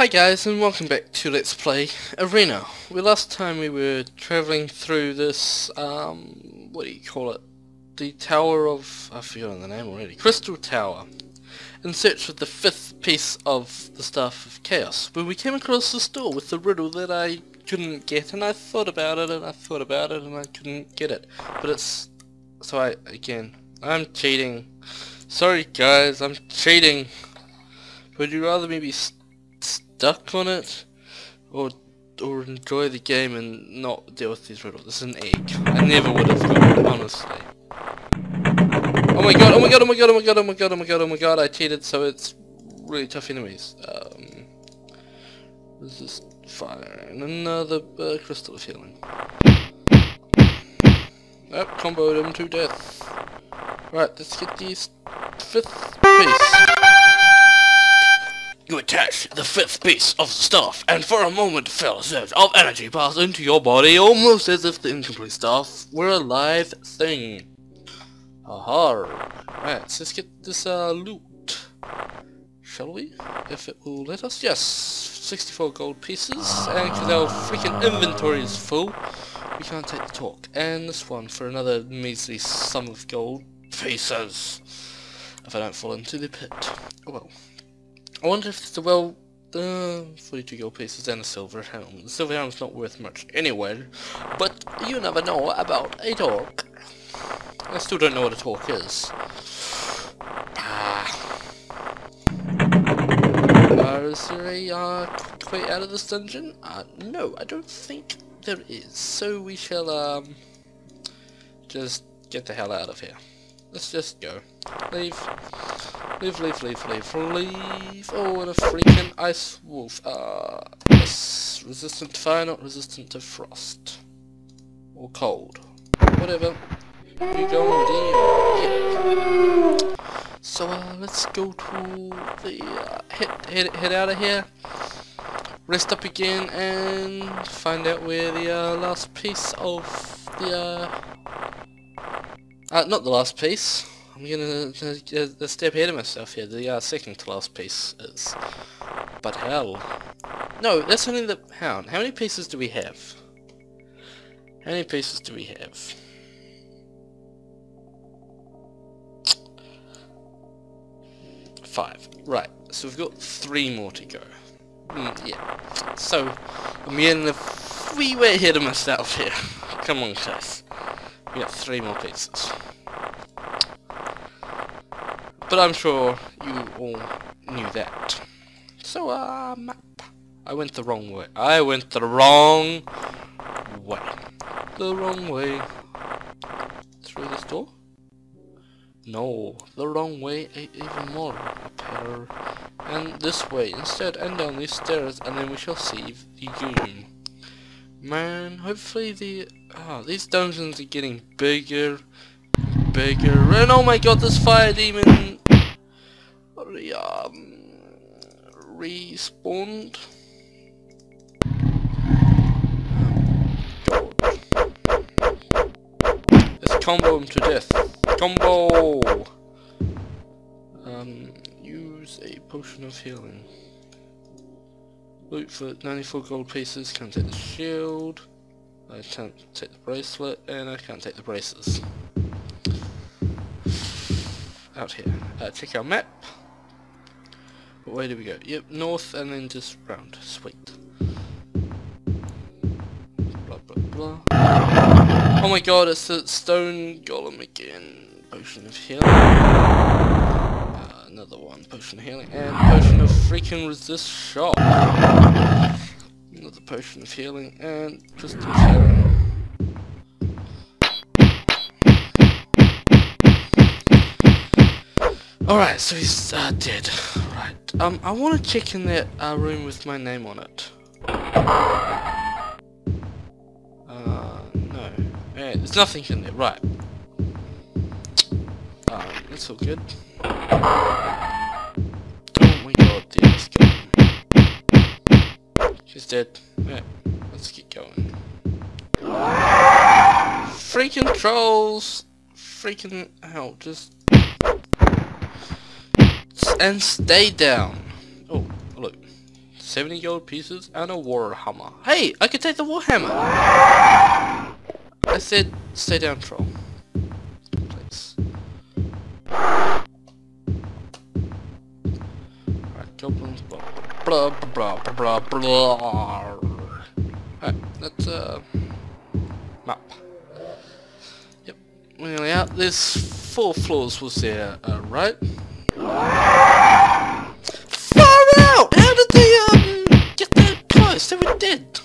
Hi guys and welcome back to Let's Play Arena. We last time we were travelling through this, um, what do you call it? The Tower of, I've forgotten the name already, Crystal Tower. In search of the fifth piece of the Staff of Chaos. When we came across this door with the riddle that I couldn't get and I thought about it and I thought about it and I couldn't get it. But it's, so I, again, I'm cheating. Sorry guys, I'm cheating. Would you rather me be stuck on it, or or enjoy the game and not deal with these riddles. It's an egg. I never would have got honestly. Oh my god, oh my god, oh my god, oh my god, oh my god, oh my god, oh my god, I cheated, so it's really tough enemies. Um, resist fire, and another uh, crystal of healing. Yep, comboed him to death. Right, let's get these fifth piece. You attach the fifth piece of the staff, and for a moment feel a surge of energy pass into your body, almost as if the incomplete staff were a live thing. Aha! Right, so let's get this uh, loot. Shall we? If it will let us? Yes! 64 gold pieces, and because our freaking inventory is full, we can't take the talk. And this one for another measly sum of gold pieces. If I don't fall into the pit. Oh well. I wonder if the well, uh, 42 gold pieces and a silver helm. The silver helm's not worth much anyway, but you never know about a torque. I still don't know what a torque is. Ah. Uh, is there a uh, quick way out of this dungeon? Uh, no, I don't think there is. So we shall um, just get the hell out of here. Let's just go. Leave. Leave, leave, leave, leave, leave. Oh, and a freaking ice wolf. Uh, yes. Resistant to fire, not resistant to frost. Or cold. Whatever. Go and Yeah. So, uh, let's go to the, uh, head, head, head out of here. Rest up again and find out where the, uh, last piece of the, uh, uh, not the last piece. I'm gonna step ahead of myself here. The uh, second to last piece is... But hell. No, that's only the... How? How many pieces do we have? How many pieces do we have? Five. Right, so we've got three more to go. Mm, yeah. So, I'm getting a wee way ahead of myself here. Come on, guys. We got three more pieces. But I'm sure you all knew that. So, uh, map. I went the wrong way. I went the wrong way. The wrong way. Through this door? No, the wrong way even more. Up here. And this way instead, and down these stairs, and then we shall see the goon. Man, hopefully the... Ah, oh, these dungeons are getting bigger, bigger, and oh my god, this fire demon re, um, respawned. Let's combo him to death. Combo! Um, use a potion of healing. Loot for 94 gold pieces, can't take the shield. I can't take the bracelet, and I can't take the braces. Out here. Uh, check our map. Where do we go? Yep, north and then just round. Sweet. Blah blah blah. Oh my god, it's the stone golem again. Potion of healing. Another one. Potion of healing. And potion of freaking resist shock. Another potion of healing. And crystal healing. Alright, so he's uh, dead. Right. Um, I want to check in that uh, room with my name on it. Uh, no. Yeah, there's nothing in there. Right. Um, that's all good. Oh my god, yeah, let's go. She's dead. Yeah, let's keep going. Freaking trolls! Freaking hell, just and stay down. Oh, look. 70 gold pieces, and a warhammer. Hey, I could take the warhammer! I said, stay down, troll. Please. Blah, blah, blah, blah. Alright, let's, uh, map. Yep, we're nearly out. There's four floors was there, uh, right? Far out! How did they, um, get that close? They were dead.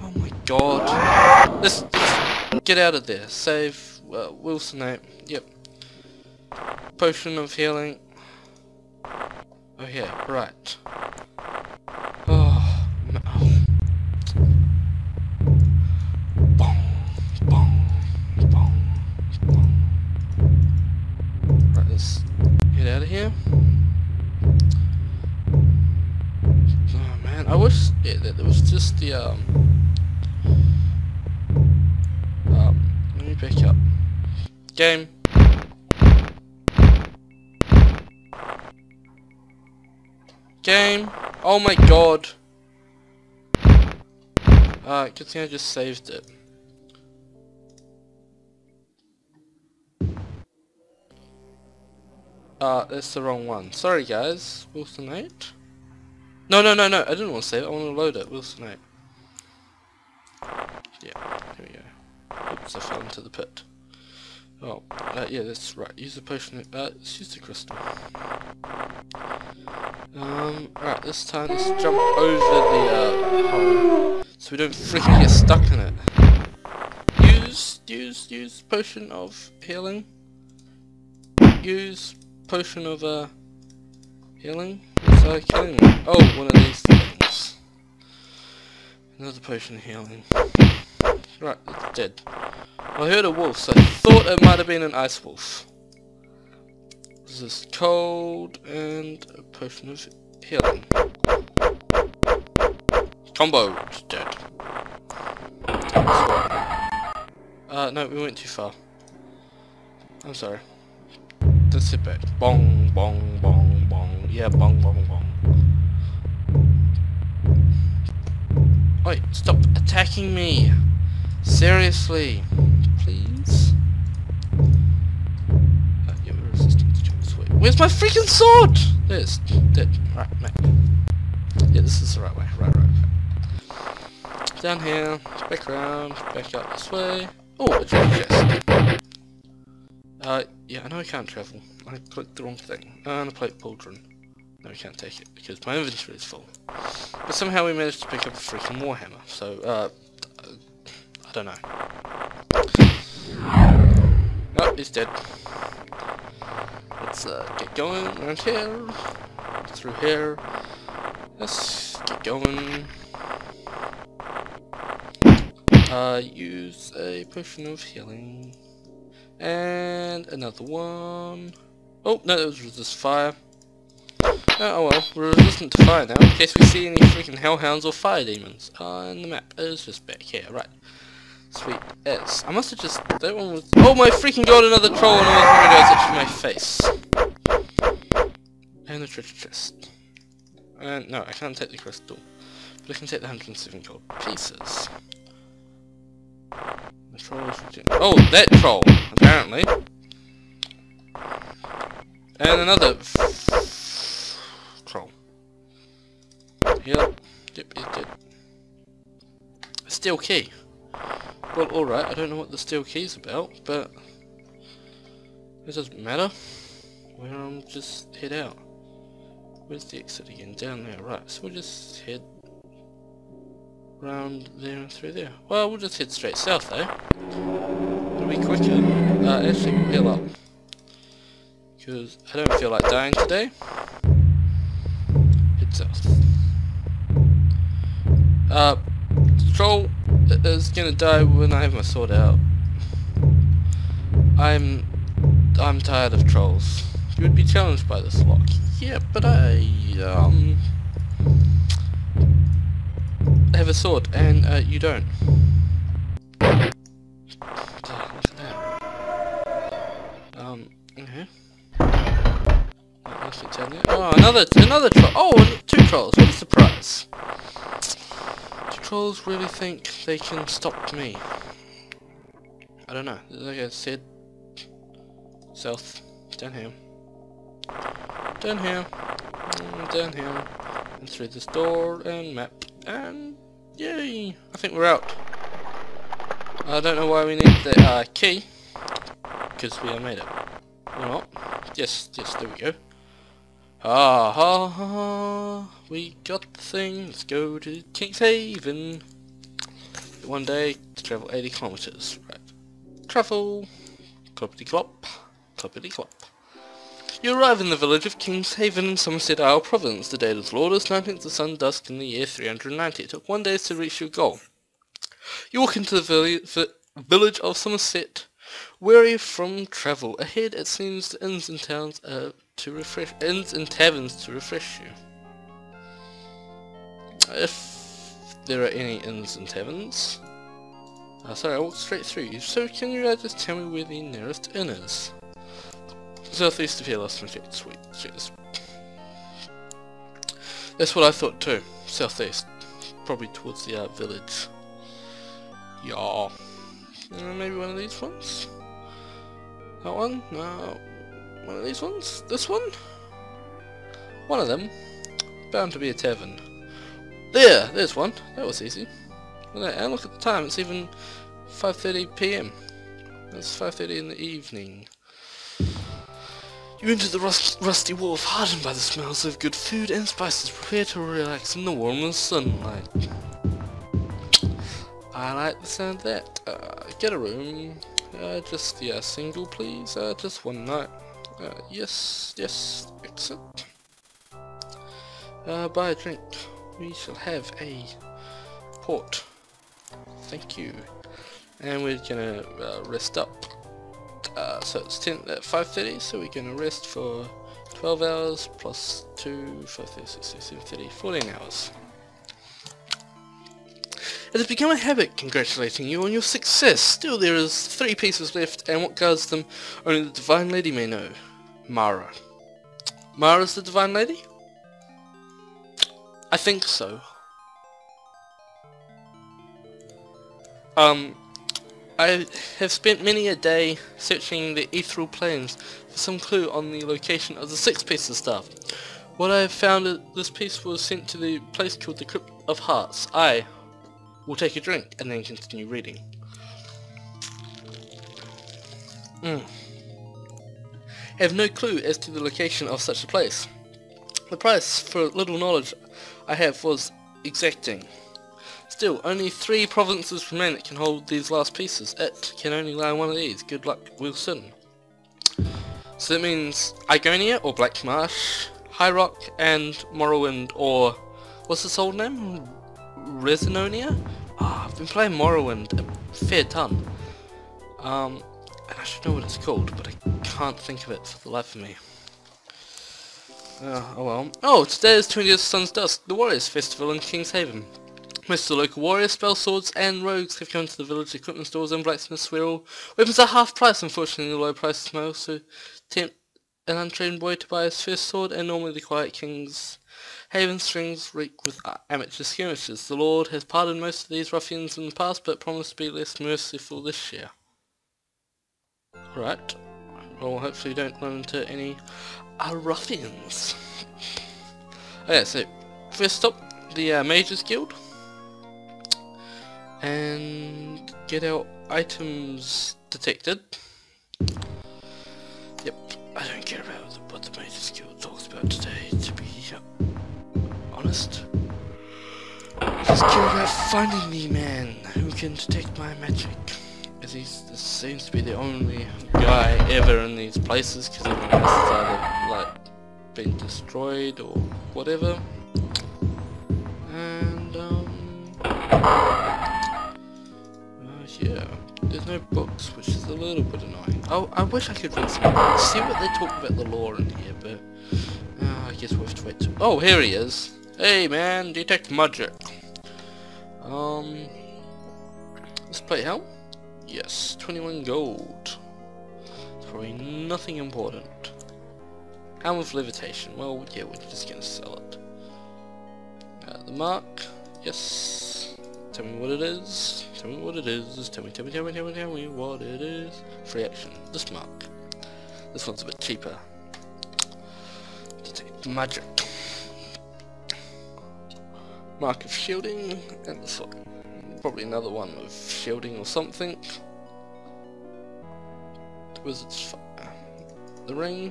Oh my god. Let's, let's get out of there. Save, uh, Wilsonite. Yep. Potion of healing. Oh yeah, right. Oh. Right, let's get out of here. Oh man, I wish yeah, there was just the um um let me up. Game. Game. Oh my god. Uh, good thing I just saved it. Uh, that's the wrong one. Sorry guys. Wilson 8? No, no, no, no. I didn't want to save it. I want to load it. Wilson 8. Yeah, here we go. Oops, I fell into the pit. Oh, uh, yeah, that's right. Use the potion. Uh, let's use the crystal. Um, alright, this time let's jump over the, uh, hole. So we don't freaking get stuck in it. Use, use, use potion of healing. Use potion of, uh, healing. Uh, killing? Oh, one of these things. Another potion of healing. Right, it's dead. I heard a wolf, so I thought it might have been an ice wolf. This is cold and a potion of healing. Combo is dead. Uh, no, we went too far. I'm sorry. Let's sit back. Bong, bong, bong, bong. Yeah, bong, bong, bong. Wait, stop attacking me! Seriously, please. Uh. Where's my freaking sword? There's dead. Right, map. Yeah, this is the right way. Right, right. Down here, back around, back up this way. Oh, treasure chest. Uh, yeah, I know I can't travel. I clicked the wrong thing. And a plate pauldron. No, I can't take it because my inventory is full. But somehow we managed to pick up a freaking warhammer. So, uh, I don't know. Oh, he's dead. Let's uh, get going around here, through here. Let's get going. Uh, use a potion of healing. And another one. Oh, no, that was resist fire. Oh well, we're resistant to fire now, in case we see any freaking hellhounds or fire demons. Uh, and the map is just back here, right. Sweet S. I must have just... That one was... Oh my freaking god, another troll and all three goes into my face. And the treasure chest. And no, I can't take the crystal. But I can take the 107 gold pieces. The troll is... Oh, that troll, apparently. And another... troll. Yep. Yep, yep, yep. Steel key. Well, alright, I don't know what the steel key's about, but it doesn't matter. We'll just head out. Where's the exit again? Down there, right. So we'll just head round there and through there. Well, we'll just head straight south, though. It'll be quicker. Uh, actually, heal up. Because I don't feel like dying today. Head south. Uh, troll is gonna die when I have my sword out. I'm I'm tired of trolls. You would be challenged by this lock. Yeah, but I um have a sword and uh, you don't. Oh, look at that. Um. Oh, another, another troll. Oh, two trolls. What a surprise. Really think they can stop me? I don't know. Like I said, south, down here, down here, mm, down here, and through this door and map, and yay! I think we're out. I don't know why we need the uh, key, because we made it. Or not. Yes, yes, there we go. Ah ha ha, we got the thing, let's go to Kingshaven. One day to travel 80 kilometers, right. Travel, cloppity clop, cloppity clop. You arrive in the village of Kingshaven in Summerset Isle Province. The date of the Lord is 19th of sun dusk in the year 390. It took one day to reach your goal. You walk into the village of Summerset, weary from travel. Ahead it seems the inns and towns are to refresh inns and taverns to refresh you. If there are any inns and taverns. Uh, sorry, I walked straight through you. So can you uh, just tell me where the nearest inn is? Southeast of here, last check. Sweet, cheers. That's what I thought too. Southeast, probably towards the uh, village. Yeah. Maybe one of these ones. That one? No. One of these ones? This one? One of them. Bound to be a tavern. There! There's one. That was easy. And look at the time. It's even 5.30 p.m. That's 5.30 in the evening. You enter the rust rusty wolf, hardened by the smells of good food and spices, prepare to relax in the warm sunlight. I like the sound of that. Uh, get a room. Uh, just, yeah, single please. Uh, just one night. Uh, yes, yes, exit. Uh, buy a drink. We shall have a port. Thank you. And we're gonna uh, rest up. Uh, so it's 10 at 5.30, so we're gonna rest for 12 hours plus 2, 5, 6, 7, 30, 14 hours. It has become a habit congratulating you on your success. Still there is three pieces left, and what guards them only the Divine Lady may know. Mara. Mara's the Divine Lady? I think so. Um, I have spent many a day searching the ethereal planes for some clue on the location of the six piece of stuff. What I have found is this piece was sent to the place called the Crypt of Hearts. I will take a drink and then continue reading. Mm. Have no clue as to the location of such a place. The price for little knowledge I have was exacting. Still, only three provinces remain that can hold these last pieces. It can only lie in one of these. Good luck, we'll. So that means Argonia or Black Marsh, High Rock and Morrowind or what's this old name? Resinonia? Oh, I've been playing Morrowind a fair ton. Um, I should know what it's called, but I can't think of it for the life of me. Uh, oh well. Oh, today is 20th Sun's Dusk, the Warriors Festival in Kingshaven. Most of the local warriors, spell swords, and rogues have come to the village equipment stores and blacksmiths where all weapons are half price. Unfortunately, the low prices may also tempt an untrained boy to buy his first sword, and normally the quiet king's haven strings reek with amateur skirmishes. The Lord has pardoned most of these ruffians in the past, but promised to be less merciful this year. Right. Well, hopefully don't run into any uh, ruffians. okay, so first stop, the uh, Mages Guild and get our items detected. Yep, I don't care about what the major skill talks about today, to be honest. Just care about finding the man who can detect my magic. He's, this seems to be the only guy ever in these places, because everyone else has either, like, been destroyed or whatever. And, um yeah, there's no books, which is a little bit annoying. Oh, I wish I could read some books, see what they talk about the lore in here, but uh, I guess we'll have to wait. oh, here he is. Hey, man, detect magic. Um, let's play how? Yes, 21 gold. It's probably nothing important. And with Levitation. Well, yeah, we're just gonna sell it. Uh, the mark. Yes. Tell me what it is. Tell me what it is. Tell me, tell me, tell me, tell me, tell me what it is. Free action. This mark. This one's a bit cheaper. Magic. Mark of shielding, and this one. Probably another one of shielding or something. Wizard's fire. The ring.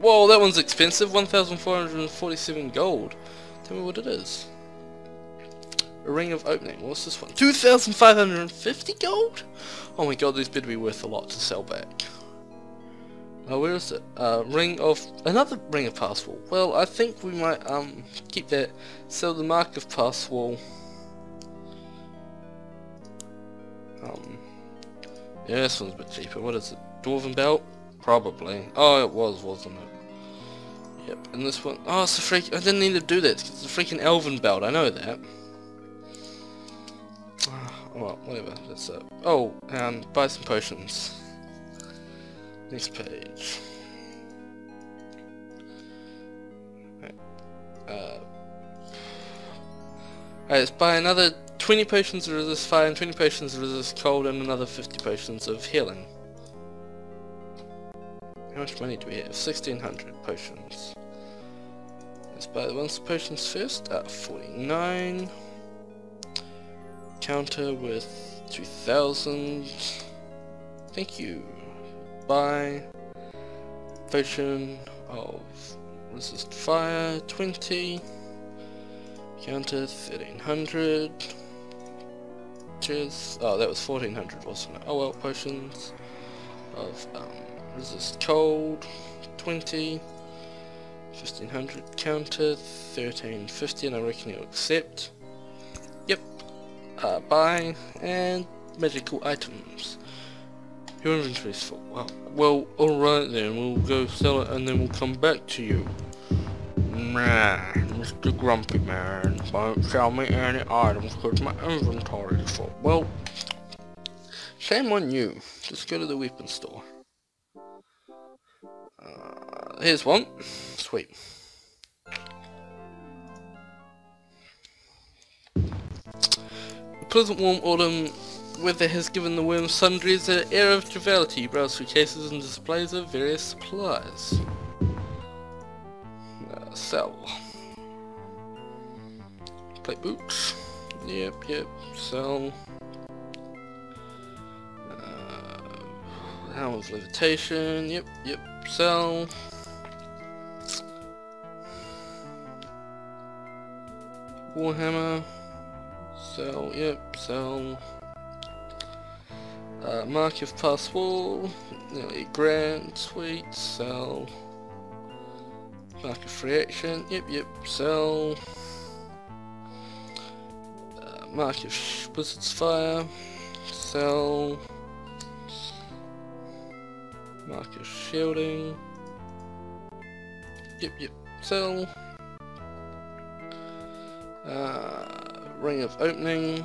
Whoa, that one's expensive. 1,447 gold. Tell me what it is. A ring of opening. What's this one? 2,550 gold? Oh my god, these better be worth a lot to sell back. Uh, where is it? Uh, ring of... Another ring of Passwall. Well, I think we might um keep that. Sell the mark of Passwall. Um, yeah, this one's a bit cheaper. What is it? Dwarven Belt? Probably. Oh, it was, wasn't it? Yep, and this one... Oh, it's a freak... I didn't need to do that. It's a freaking Elven Belt. I know that. Oh, well, whatever. That's it. Oh, and buy some potions. Next page. Right. Uh, Alright, let's buy another 20 potions of resist fire and 20 potions of resist cold and another 50 potions of healing. How much money do we have? 1600 potions. Let's buy the ones potions first at 49. Counter with 2000. Thank you. Buy potion of resist fire 20. Counter 1300. Cheers. Oh, that was 1400, wasn't it? Oh well, potions of um, resist cold 20. 1500 counter 1350 and I reckon you'll accept. Yep. Uh, buy and magical items. Your inventory's full. Wow. Well, alright then, we'll go sell it and then we'll come back to you. Nah, Mr. Grumpy Man, won't sell me any items because my inventory is full. Well, shame on you. Just go to the weapon store. Uh, here's one. Sweet. The pleasant warm autumn weather has given the worm sundries an air of triviality. Browse through cases and displays of various supplies. Uh, sell. Plate boots. Yep, yep. Sell. Uh, Helm of levitation. Yep, yep. Sell. Warhammer. Sell. Yep. Sell. Uh, Mark of Passwall, nearly grand, sweet, sell. Mark of Free Action, yep, yep, sell. Mark of Sh Wizard's Fire, sell. Mark of Shielding, yep, yep, sell. Uh, Ring of Opening,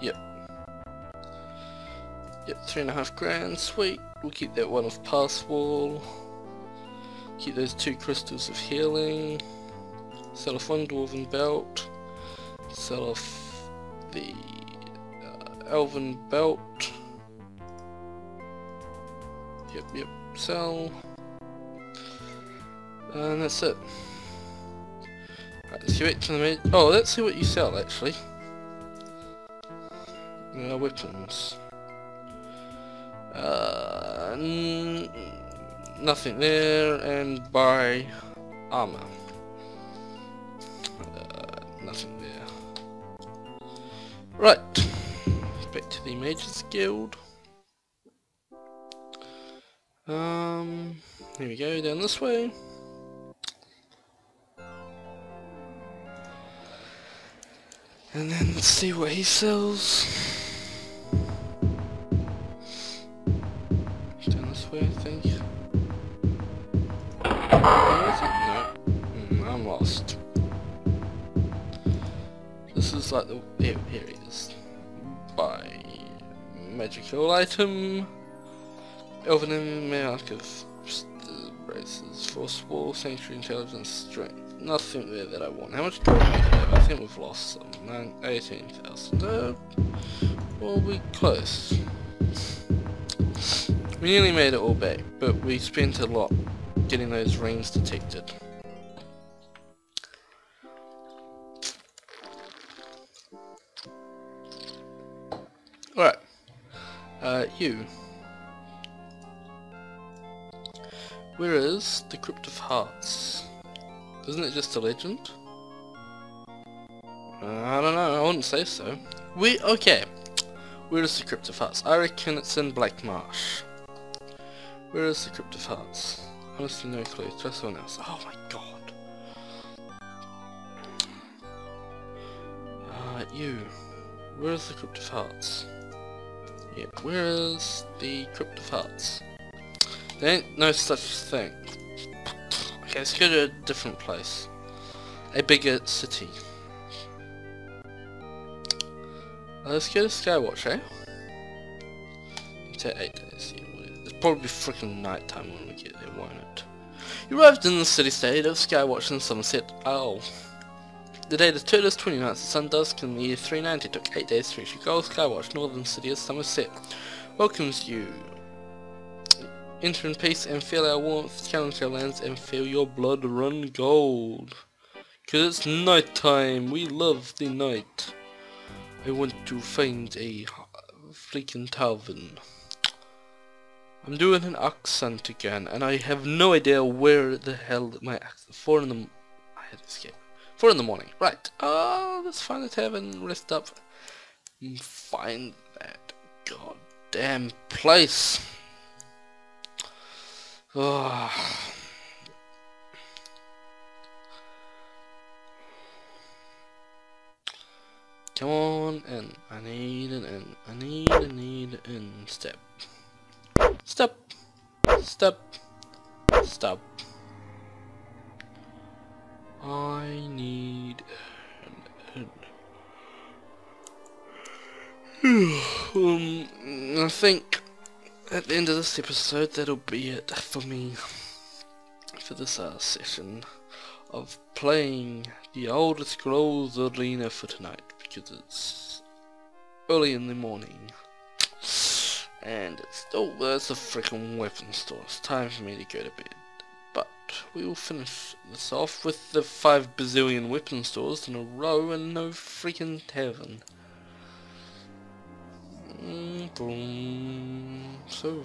yep, Yep, three and a half grand, sweet. We'll keep that one of pass wall. Keep those two crystals of healing. Sell off one dwarven belt. Sell off the uh, elven belt. Yep, yep, sell. And that's it. Right, let's get back to the Oh, let's see what you sell actually. Uh, weapons. Uh, nothing there, and buy armor. Mages Guild. Um, here we go, down this way. And then let's see what he sells. Just down this way, I think. No. Mm, I'm lost. This is like the... magical item. Elven mark of races. Forcible, sanctuary, intelligence, strength. Nothing there that I want. How much gold do we have? I think we've lost some. Nine, 18,000. Uh, well, we close. We nearly made it all back, but we spent a lot getting those rings detected. Uh, you. Where is the Crypt of Hearts? Isn't it just a legend? I don't know, I wouldn't say so. We, okay. Where is the Crypt of Hearts? I reckon it's in Black Marsh. Where is the Crypt of Hearts? Honestly no clue, try someone else. Oh my god. Uh, you. Where is the Crypt of Hearts? Yeah, where is the Crypt of Hearts? There ain't no such thing. Okay, let's go to a different place. A bigger city. Uh, let's go to Skywatch, eh? Take eight days, yeah. It's probably freaking night time when we get there, won't it? You arrived in the city-state of Skywatch in Summerset. Oh. The date is Turtles 29th, the sun dusk in the year 390 took 8 days to reach your goal, Skywatch, northern city of Summerset. Welcomes you Enter in peace and feel our warmth, challenge our lands and feel your blood run gold. Cause it's night time, we love the night. I want to find a freaking tavern. I'm doing an accent again and I have no idea where the hell my accent, four in the, I had to escape. Four in the morning, right, uh, let's find a tavern, rest up, and find that goddamn place. Oh. Come on in. I need an in. I need a need an in. Step. Step. Step. Stop. I need an in. um, I think at the end of this episode, that'll be it for me for this uh, session of playing the Elder Scrolls Arena for tonight because it's early in the morning and it's oh there's a freaking weapon store. It's time for me to go to bed. But we will finish this off with the five bazillion weapon stores in a row and no freaking tavern. Mm. So,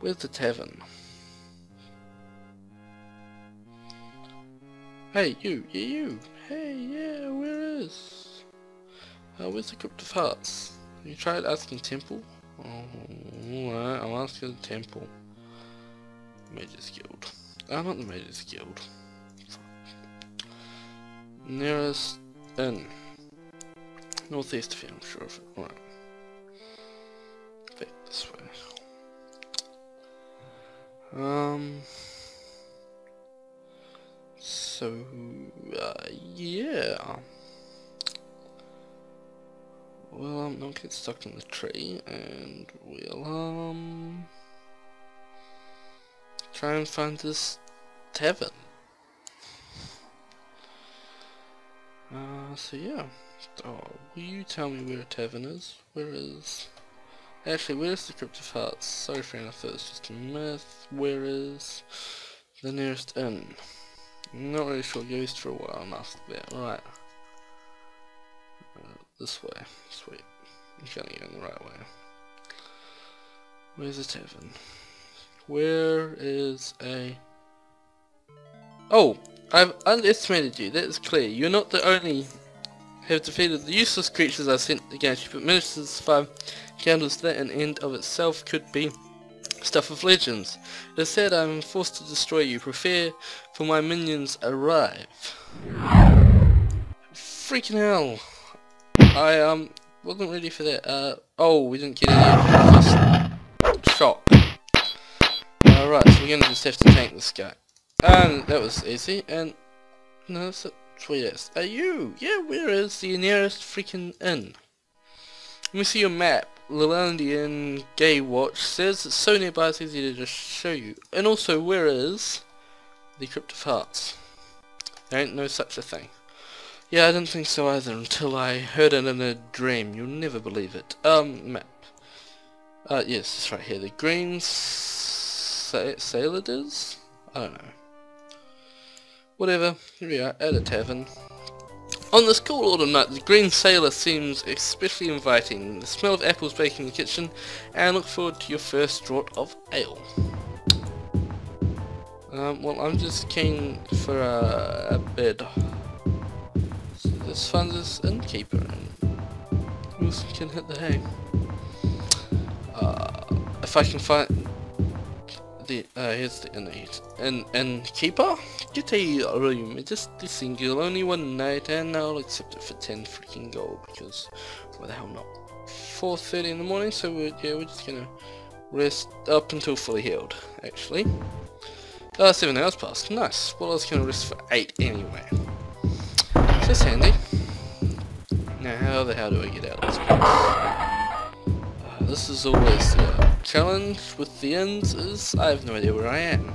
where's the tavern? Hey, you, yeah, you. Hey, yeah, where is? Uh, where's the Crypt of Hearts? You tried asking Temple? Oh, alright, I'll ask the Temple. Mages Guild. I'm oh, not the Mages Guild. Nearest inn. Northeast of here, I'm sure of it. Alright. This way. Um. So, uh, yeah. Well, um, don't get stuck in the tree, and we'll, um, try and find this tavern. Uh, so yeah. Oh, will you tell me where a tavern is? Where is... Actually, where's the Crypt of Hearts? Sorry for anything, it's just a myth. Where is the nearest inn? Not really sure, goes for a while and after that. Right. Uh, this way. Sweet. I'm kind of going the right way. Where's the tavern? Where is a... Oh! I've underestimated you, that is clear. You're not the only have defeated the useless creatures I sent against you, but to survive encounters that an end of itself could be stuff of legends. It is said I am forced to destroy you. Prepare for my minions arrive. Freaking hell. I um wasn't ready for that. Uh oh we didn't get any shot. We're gonna just have to tank this guy. And that was easy and no that's it. Sweetest. Are you? Yeah, where is the nearest freaking inn? Let me see your map. Lelandian Gay Watch says it's so nearby it's easy to just show you. And also, where is the Crypt of Hearts? There ain't no such a thing. Yeah, I didn't think so either until I heard it in a dream. You'll never believe it. Um, map. Uh, yes, it's right here. The Green sa Sailors? I don't know. Whatever. Here we are, at a tavern. On this cool autumn night, the Green Sailor seems especially inviting. The smell of apples baking in the kitchen, and look forward to your first draught of ale. Um, well, I'm just keen for a, a bed. So let's find this innkeeper, and we can hit the hay. Uh, if I can find the uh, here's the innate and and keeper? Get a room. Just the single only one night and I'll accept it for 10 freaking gold because why the hell not? 4.30 in the morning so we're, yeah we're just gonna rest up until fully healed actually. Uh, 7 hours passed. Nice. Well I was gonna rest for 8 anyway. So that's handy. Now how the hell do I get out of this place this is always uh, challenge with the ends is I have no idea where I am.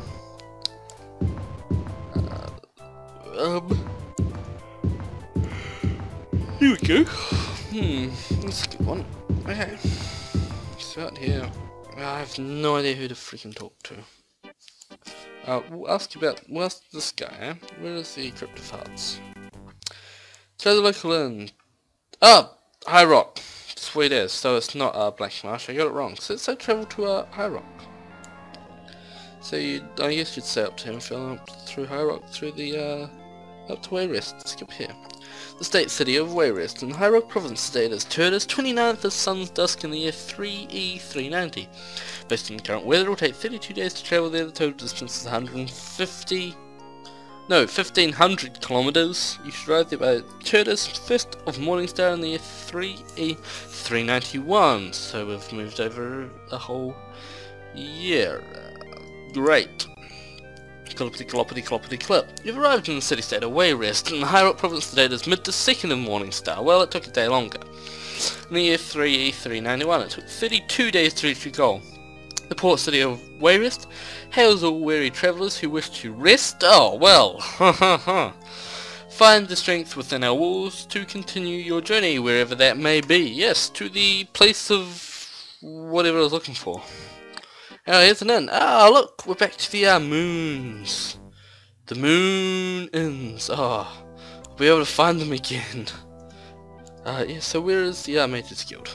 Uh, um, here we go. Hmm, that's a good one. Okay, so out here, I have no idea who to freaking talk to. Uh, we'll ask about, we'll ask this guy, eh? Where is the Crypt of Hearts? Try the local inn. Ah! High Rock. Sweet as, so it's not uh, Black Marsh, I got it wrong. So it's I travel to uh, High Rock. So you, I guess you'd say up to him, fill up through High Rock, through the, uh, up to Wayrest, skip here. The state city of Wayrest in High Rock Province state is Turdas 29th of Sun's Dusk in the year 3E390. Based on the current weather, it will take 32 days to travel there, the total distance is 150 no, 1500 kilometers. You should there by Turdas, 1st of Morningstar in the year 3E391. So we've moved over a whole year. Great. Cloppity cloppity cloppity clip. You've arrived in the city-state of Wayrest, in the Rock province today is mid to 2nd of Morningstar. Well, it took a day longer. In the year 3E391, it took 32 days to reach your goal. The port city of Wayrest hails all weary travellers who wish to rest. Oh, well. Find the strength within our walls to continue your journey, wherever that may be. Yes, to the place of whatever I was looking for. Oh, here's an inn. Ah, look, we're back to the uh, moons. The moon inns. Ah, oh, I'll be able to find them again. Uh, yeah, so where is the uh, Mage's Guild?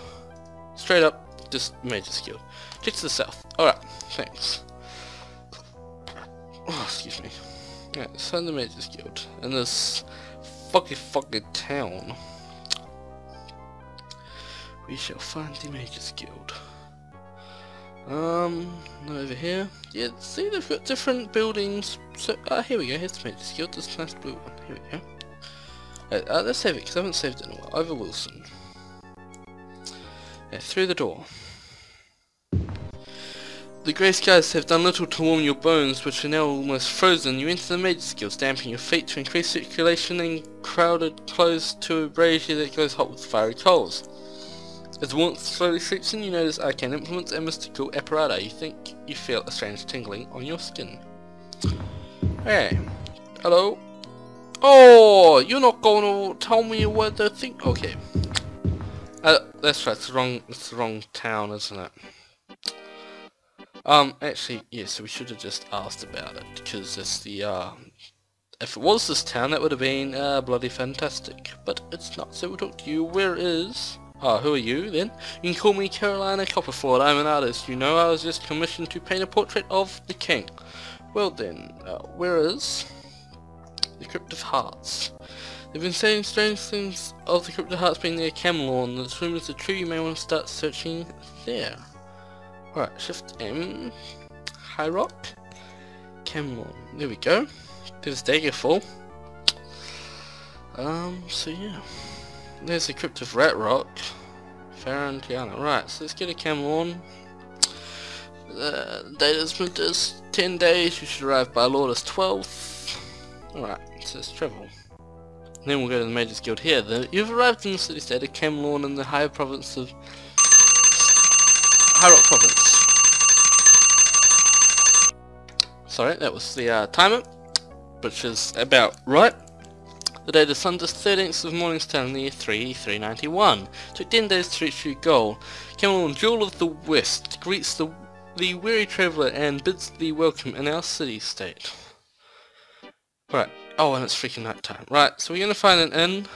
Straight up, just Mage's Guild. To the south. Alright, thanks. Oh, excuse me. Yeah, send the Mages Guild. In this fucking fucking town. We shall find the Mages Guild. Um, over here. Yeah, see they've got different buildings. So, uh, here we go, here's the Mages Guild, this nice blue one. Here we go. Uh, uh, let's save it, because I haven't saved it in a while. Over Wilson. Yeah, through the door. The grey skies have done little to warm your bones, which are now almost frozen. You enter the Mage's Guild, stamping your feet to increase circulation and crowded close to a brazier that goes hot with fiery coals. As the warmth slowly seeps in, you notice arcane implements and mystical apparatus. You think you feel a strange tingling on your skin. Hey. Hello? Oh, you're not going to tell me what to think? Okay. Uh, that's right, it's the wrong, it's the wrong town, isn't it? Um, actually, yes, we should have just asked about it, because it's the, uh, if it was this town, that would have been, uh, bloody fantastic. But it's not, so we'll talk to you. Where is... Ah, who are you, then? You can call me Carolina Copperford. I'm an artist. You know I was just commissioned to paint a portrait of the king. Well then, uh, where is... The Crypt of Hearts? They've been saying strange things of the Crypt of Hearts being near Camlorn. There's rumors are true. You may want to start searching there. Alright, shift M, high rock, Camlorn. There we go. There's Daggerfall. Um, so yeah. There's the Crypt of Rat Rock. Farantiana. Right, so let's get a Camlorn. The data's moved us 10 days. You should arrive by Lourdes 12th. Alright, so let's travel. then we'll go to the Mage's Guild here. The, you've arrived in the city-state of Camlorn in the higher province of Rock Province. Sorry, that was the uh, timer, which is about right. The date is Sunday, 13th of Morningstown in the year 3391. Took 10 days to reach your goal. Camlorn Jewel of the West greets the, the weary traveller and bids thee welcome in our city-state. Right, oh and it's freaking night time. Right, so we're gonna find an inn,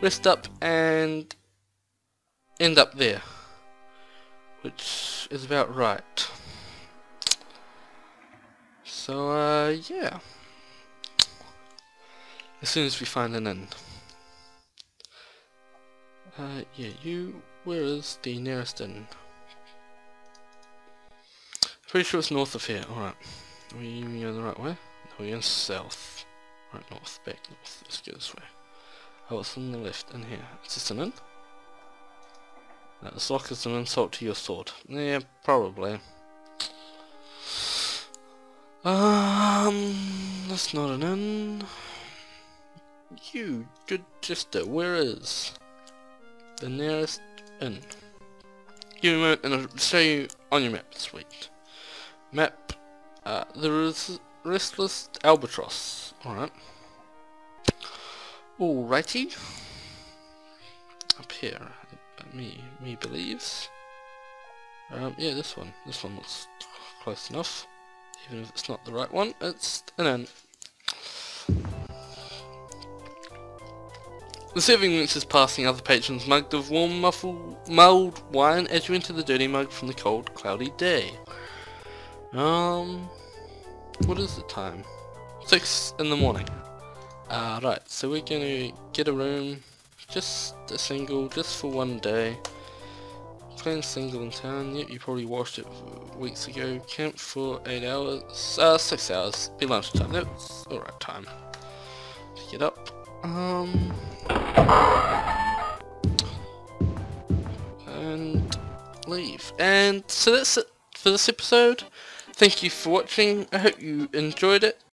rest up and end up there. Which is about right. So, uh, yeah. As soon as we find an end. Uh, yeah, you... Where is the nearest inn? Pretty sure it's north of here. Alright. Are we going the right way? No, we're going south. Right, north. Back north. Let's go this way. Oh, it's on the left in here. Is this an inn? No, sock is an insult to your sword. Yeah, probably. Um, that's not an inn. You, good sister, where is the nearest inn? Give me a moment and I'll show you on your map, sweet. Map, uh, is Restless Albatross, alright. Alrighty. Up here, me, me believes. Um, yeah, this one, this one looks close enough. Even if it's not the right one, it's an inn. The serving wench is passing other patrons mugged of warm muffled, mulled wine as you enter the dirty mug from the cold, cloudy day. Um, what is the time? Six in the morning. Ah, uh, right, so we're gonna get a room, just a single, just for one day. Playing single in town, yep, you probably watched it weeks ago. Camp for eight hours, uh, six hours, be lunchtime, that's alright time. It up. Um, and leave. And so that's it for this episode. Thank you for watching. I hope you enjoyed it.